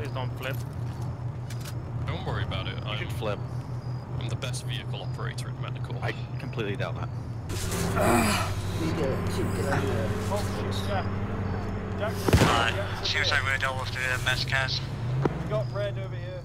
Please don't flip. Don't worry about it. You I'm, should flip. I'm the best vehicle operator in medical. I completely doubt that. Alright, seems like we're out Alright, suicide with the mess, mass cars. We got red over here.